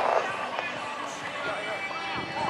やった!